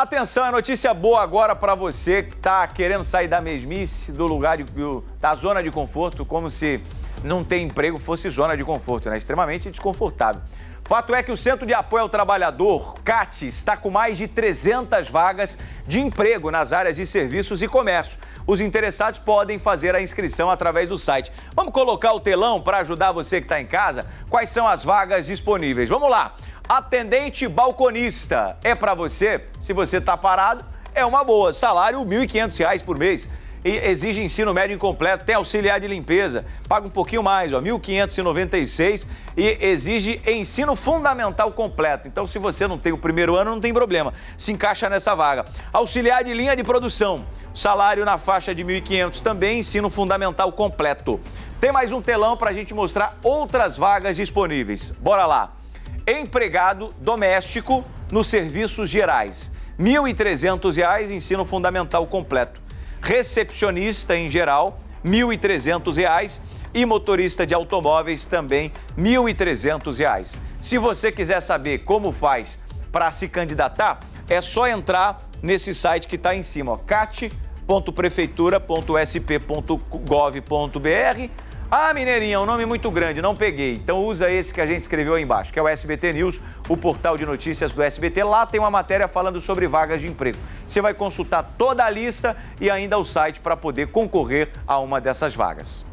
Atenção, é notícia boa agora para você que está querendo sair da mesmice, do lugar de, da zona de conforto, como se não ter emprego fosse zona de conforto, né? Extremamente desconfortável. Fato é que o Centro de Apoio ao Trabalhador, CAT, está com mais de 300 vagas de emprego nas áreas de serviços e comércio. Os interessados podem fazer a inscrição através do site. Vamos colocar o telão para ajudar você que está em casa? Quais são as vagas disponíveis? Vamos lá. Atendente balconista é para você? Se você está parado, é uma boa. Salário R$ 1.500 por mês e exige ensino médio incompleto, tem auxiliar de limpeza, paga um pouquinho mais, ó, 1.596 e exige ensino fundamental completo. Então, se você não tem o primeiro ano, não tem problema, se encaixa nessa vaga. Auxiliar de linha de produção, salário na faixa de 1.500 também, ensino fundamental completo. Tem mais um telão para a gente mostrar outras vagas disponíveis. Bora lá. Empregado doméstico nos serviços gerais. R$ 1.300, ensino fundamental completo recepcionista em geral, R$ 1.300 e motorista de automóveis também R$ 1.300. Se você quiser saber como faz para se candidatar, é só entrar nesse site que está em cima, cat.prefeitura.sp.gov.br ah, Mineirinha, é um nome muito grande, não peguei. Então usa esse que a gente escreveu aí embaixo, que é o SBT News, o portal de notícias do SBT. Lá tem uma matéria falando sobre vagas de emprego. Você vai consultar toda a lista e ainda o site para poder concorrer a uma dessas vagas.